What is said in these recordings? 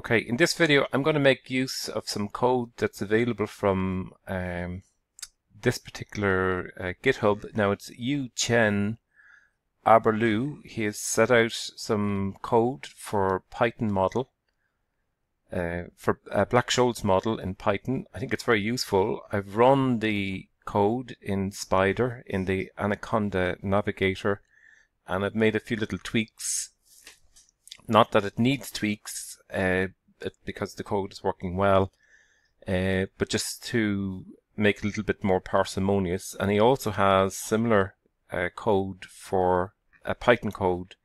Okay, in this video I'm going to make use of some code that's available from um, this particular uh, GitHub. Now it's Yu Chen Amber Lu. He has set out some code for Python model, uh, for a Black-Scholes model in Python. I think it's very useful. I've run the code in Spyder in the Anaconda navigator and I've made a few little tweaks. Not that it needs tweaks, uh, because the code is working well, uh, but just to make it a little bit more parsimonious. And he also has similar uh, code for a Python code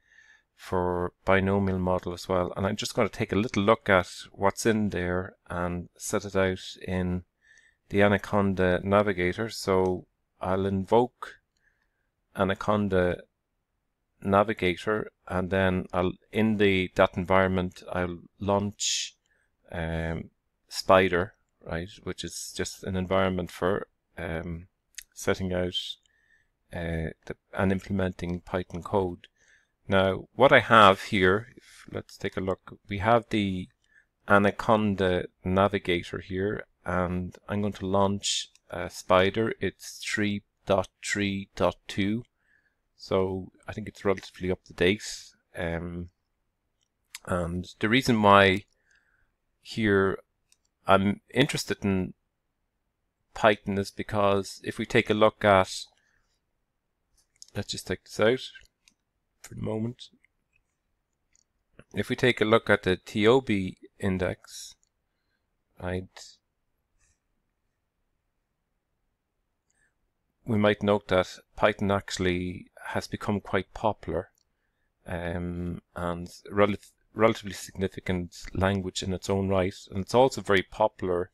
for binomial model as well. And I'm just going to take a little look at what's in there and set it out in the Anaconda navigator. So I'll invoke Anaconda navigator and then I'll in the that environment I'll launch um, Spyder right which is just an environment for um, setting out uh, the, and implementing Python code. Now what I have here if, let's take a look we have the Anaconda navigator here and I'm going to launch uh, Spyder it's 3.3.2 so I think it's relatively up to date. Um, and the reason why here I'm interested in Python is because if we take a look at, let's just take this out for the moment. If we take a look at the TIOBE index, we might note that Python actually has become quite popular um, and rel relatively significant language in its own right. And it's also very popular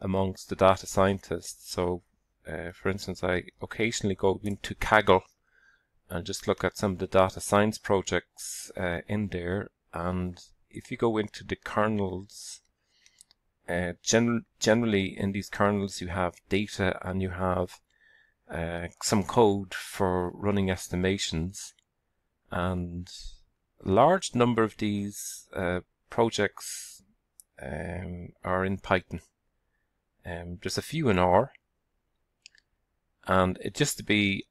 amongst the data scientists. So, uh, for instance, I occasionally go into Kaggle and just look at some of the data science projects uh, in there. And if you go into the kernels, uh, gen generally in these kernels you have data and you have uh, some code for running estimations and a large number of these uh, projects um, are in Python. Um, there's a few in R and it just to be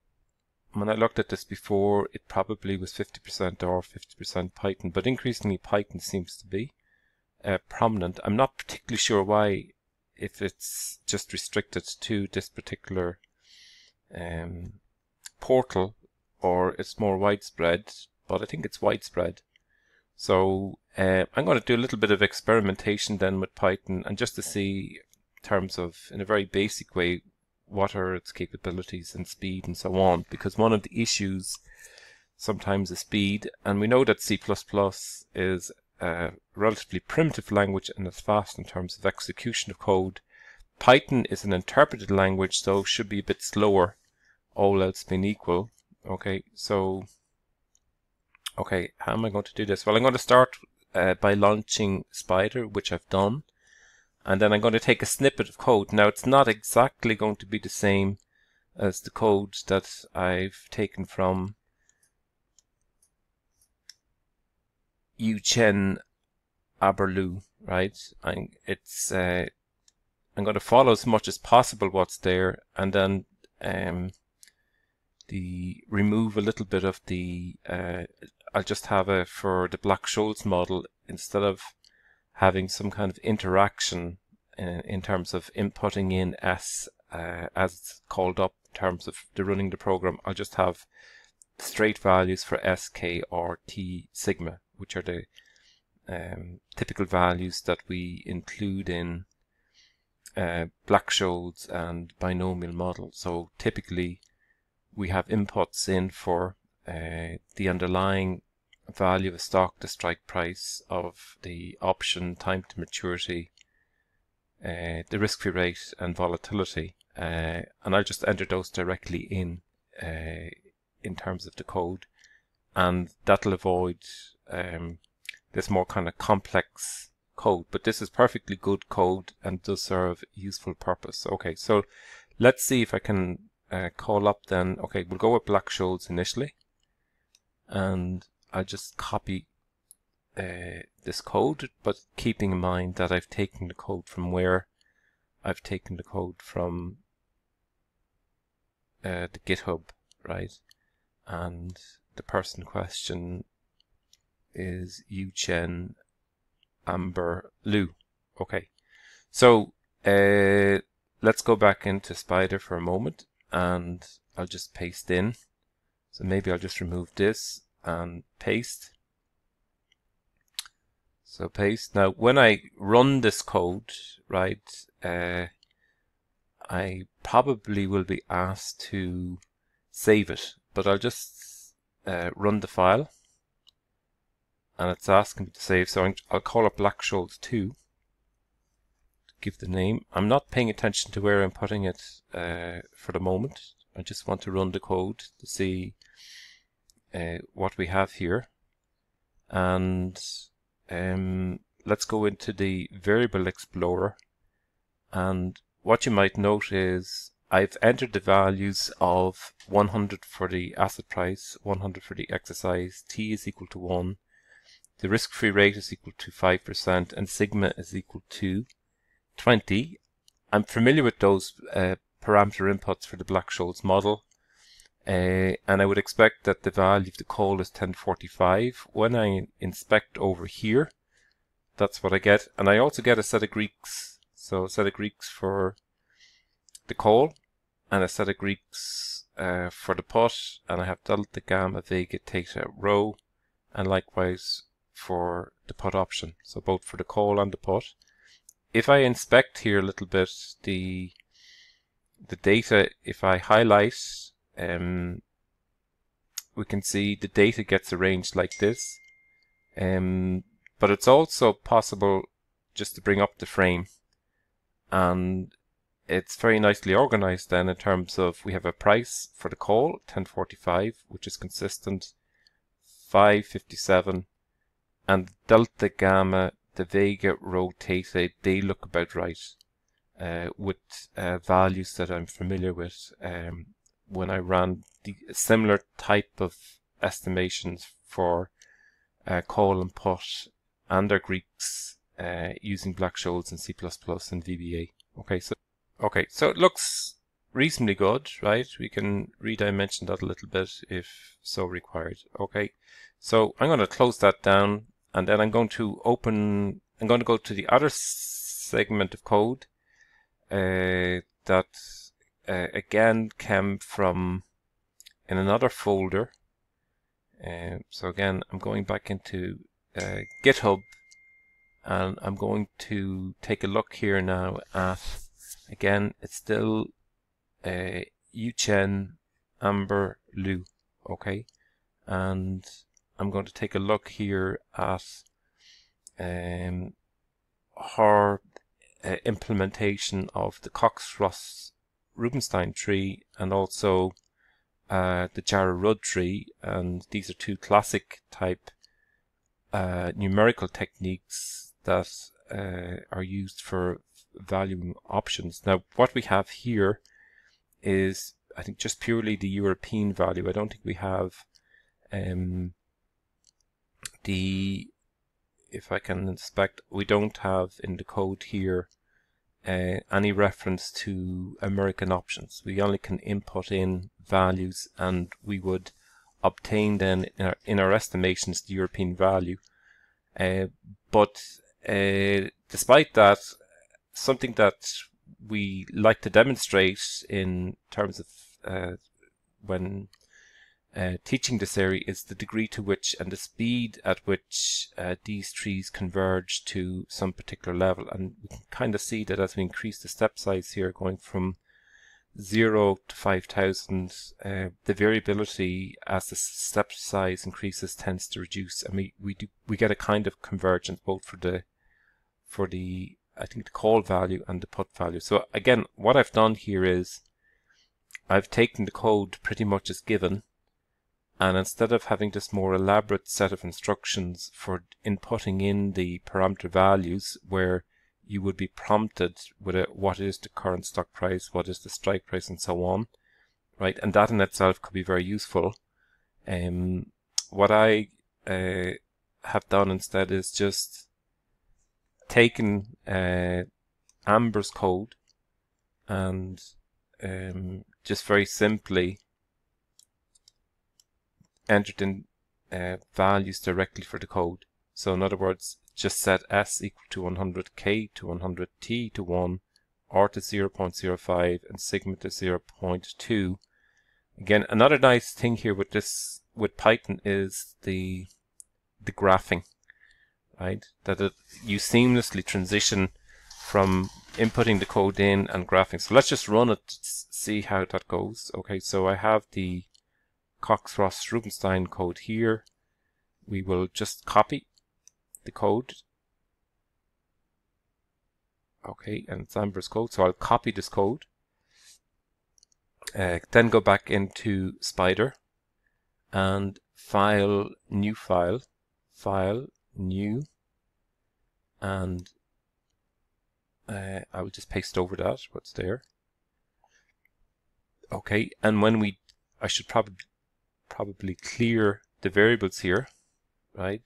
when I looked at this before it probably was 50% R 50% Python but increasingly Python seems to be uh, prominent. I'm not particularly sure why if it's just restricted to this particular um, portal or it's more widespread, but I think it's widespread. So uh, I'm going to do a little bit of experimentation then with Python and just to see in terms of, in a very basic way, what are its capabilities and speed and so on. Because one of the issues sometimes is speed, and we know that C++ is a relatively primitive language and is fast in terms of execution of code. Python is an interpreted language, so should be a bit slower, all else being equal. Okay, so, okay, how am I going to do this? Well, I'm going to start uh, by launching Spyder, which I've done. And then I'm going to take a snippet of code. Now, it's not exactly going to be the same as the code that I've taken from Yu Chen Amber Lu, right? I, it's uh, I'm going to follow as much as possible what's there, and then um, the remove a little bit of the. Uh, I'll just have a for the Black-Scholes model instead of having some kind of interaction in, uh, in terms of inputting in S uh, as it's called up in terms of the running the program. I'll just have straight values for S, K, or T sigma, which are the um, typical values that we include in uh, Black-Scholes and binomial models. So typically we have inputs in for uh, the underlying value of stock, the strike price of the option, time to maturity, uh, the risk-free rate and volatility. Uh, and I'll just enter those directly in uh, in terms of the code. And that'll avoid um, this more kind of complex code, but this is perfectly good code and does serve useful purpose. Okay, so let's see if I can uh, call up then, okay, we'll go with Black-Scholes initially. And I'll just copy uh, this code, but keeping in mind that I've taken the code from where I've taken the code from uh, the GitHub, right? And the person question is Yu Chen Amber Lu. Okay, so uh, let's go back into Spyder for a moment and I'll just paste in. So maybe I'll just remove this and paste. So paste. Now, when I run this code, right, uh, I probably will be asked to save it, but I'll just uh, run the file and it's asking me to save. So I'll call it Black-Scholes 2 to give the name. I'm not paying attention to where I'm putting it uh, for the moment. I just want to run the code to see uh, what we have here. And um, let's go into the variable explorer and what you might note is I've entered the values of 100 for the asset price, 100 for the exercise, t is equal to 1, the risk-free rate is equal to 5%, and sigma is equal to 20. I'm familiar with those uh, parameter inputs for the Black-Scholes model, uh, and I would expect that the value of the call is 1045. When I inspect over here, that's what I get. And I also get a set of Greeks. So a set of Greeks for the call and a set of Greeks uh, for the put. And I have delta, gamma, vega, theta, rho. And likewise for the put option. So both for the call and the put. If I inspect here a little bit the the data, if I highlight, um, we can see the data gets arranged like this. Um, but it's also possible just to bring up the frame and it's very nicely organized then in terms of we have a price for the call 1045 which is consistent 557 and delta gamma the vega rho theta they look about right uh, with uh, values that I'm familiar with um, when I ran the similar type of estimations for uh, call and put and their Greeks uh, using Black-Scholes and C++ and VBA. Okay, so okay, so it looks reasonably good, right? We can redimension that a little bit if so required. Okay, so I'm going to close that down and then I'm going to open, I'm going to go to the other segment of code uh, that uh, again came from in another folder. Uh, so again, I'm going back into uh, GitHub and I'm going to take a look here now at again it's still uh, Yuchen Amber Lu okay and I'm going to take a look here at um, her uh, implementation of the Cox-Ross Rubinstein tree and also uh, the Jarrow-Rudd tree and these are two classic type uh, numerical techniques that uh, are used for valuing options. Now, what we have here is, I think, just purely the European value. I don't think we have um, the, if I can inspect, we don't have in the code here uh, any reference to American options. We only can input in values and we would obtain then in our, in our estimations the European value. Uh, but uh, despite that, something that we like to demonstrate in terms of uh, when uh, teaching this area is the degree to which and the speed at which uh, these trees converge to some particular level. And we can kind of see that as we increase the step size here, going from 0 to 5000, uh, the variability as the step size increases tends to reduce. And we, we, do, we get a kind of convergence both for the, for the, I think the call value and the put value. So again, what I've done here is I've taken the code pretty much as given. And instead of having this more elaborate set of instructions for inputting in the parameter values where you would be prompted with a, what is the current stock price, what is the strike price, and so on, right? And that in itself could be very useful. Um, what I uh, have done instead is just taken uh, Amber's code and um, just very simply entered in uh, values directly for the code. So in other words, just set s equal to 100, k to 100, t to 1, r to 0.05, and sigma to 0.2. Again, another nice thing here with this with Python is the the graphing, right? That it, you seamlessly transition from inputting the code in and graphing. So let's just run it, see how that goes. Okay, so I have the Cox Ross Rubinstein code here. We will just copy the code. Okay, and it's Amber's code, so I'll copy this code. Uh, then go back into Spyder and file, new file, file, new, and uh, I will just paste over that what's there. Okay, and when we, I should probably probably clear the variables here, right?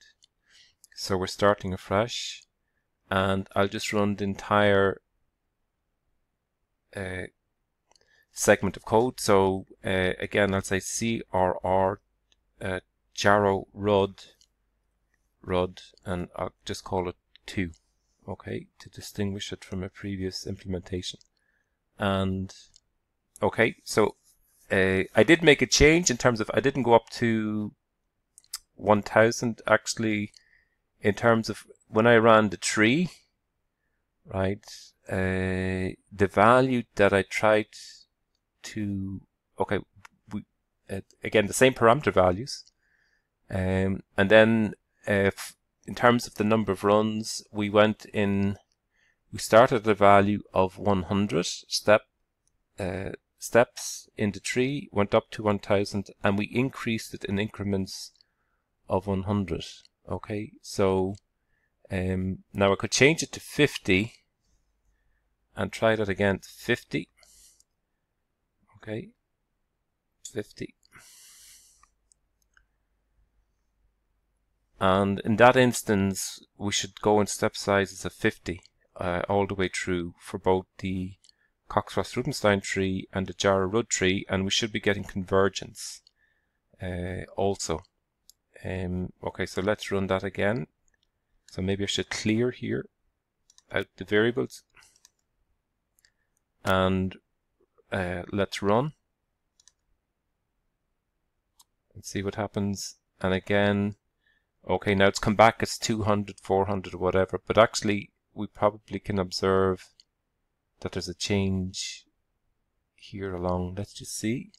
So we're starting afresh, and I'll just run the entire uh, segment of code. So uh, again, I'll say CRR uh, Jarrow Rudd, and I'll just call it two okay, to distinguish it from a previous implementation. And okay, so uh, I did make a change in terms of I didn't go up to 1000 actually in terms of when I ran the tree, right, uh, the value that I tried to, okay, we, uh, again, the same parameter values, um, and then if in terms of the number of runs, we went in, we started at a value of 100 step uh, steps in the tree, went up to 1000, and we increased it in increments of 100. Okay, so um, now I could change it to 50 and try that again 50. Okay, 50. And in that instance, we should go in step sizes of 50 uh, all the way through for both the Cox-Ross-Rubinstein tree and the Jarrow-Rudd tree, and we should be getting convergence uh, also. Um, okay, so let's run that again. So maybe I should clear here out the variables and uh, let's run and see what happens. And again, Okay, now it's come back it's 200, 400 whatever, but actually we probably can observe that there's a change here along. Let's just see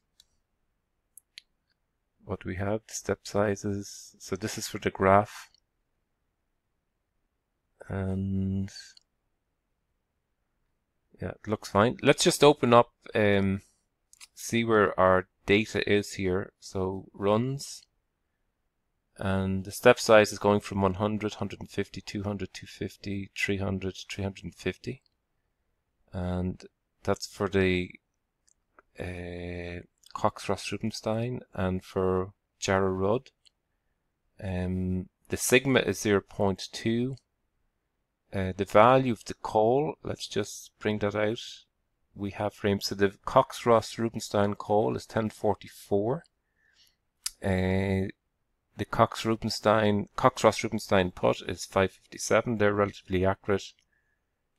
what we have, the step sizes. So this is for the graph. And yeah, it looks fine. Let's just open up, um, see where our data is here. So runs and the step size is going from 100, 150, 200, 250, 300, 350 and that's for the uh, Cox Ross Rubinstein and for Jarrow Rudd. Um, the sigma is 0.2. Uh, the value of the call, let's just bring that out. We have frames. So the Cox Ross Rubinstein call is 1044. Uh, the Cox Rubinstein Cox Ross Rubinstein put is 557. They're relatively accurate.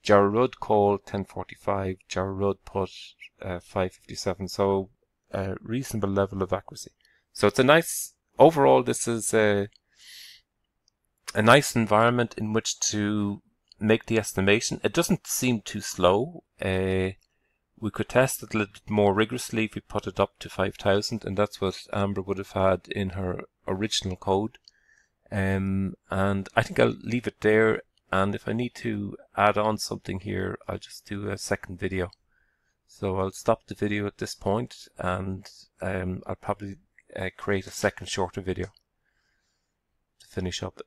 Jarrow Rudd call 1045. Jarrow Rudd put uh, 557. So a reasonable level of accuracy. So it's a nice overall. This is a a nice environment in which to make the estimation. It doesn't seem too slow. Uh, we could test it a little bit more rigorously if we put it up to 5000 and that's what Amber would have had in her original code. Um, and I think I'll leave it there and if I need to add on something here I'll just do a second video. So I'll stop the video at this point and um, I'll probably uh, create a second shorter video to finish up.